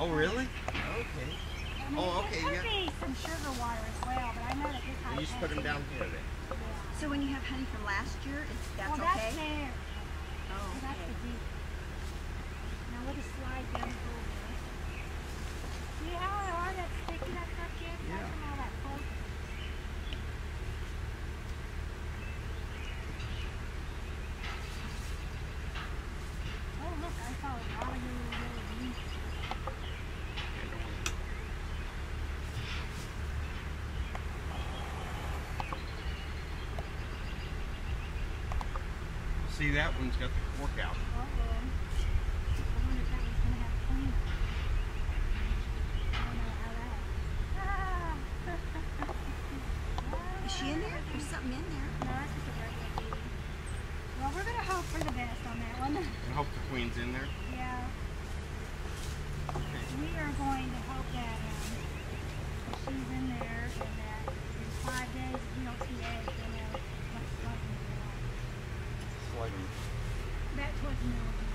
Oh, really? Okay. I mean, Oh, okay, There yeah. could be some sugar water as well, but I know that this You just put them down here then. Yeah. So when you have honey from last year, it's, that's well, that's okay? there. Oh, So that's okay. the deep. Now we'll just slide down over. See how hard that's sticky that stuff is? Yeah. That's from all that cold. Oh look, I saw a lot of little yellow leaves. See, that one's got the cork out. Uh-oh. I wonder if that one's gonna have clean. I don't know how that. Is she in there? There's something in there. No, that's just a regular baby. Well, we're gonna hope for the best on that one. I hope the queen's in there. Yeah. Okay. We are going to hope that um, she's in there and that in five days, then uh, what's going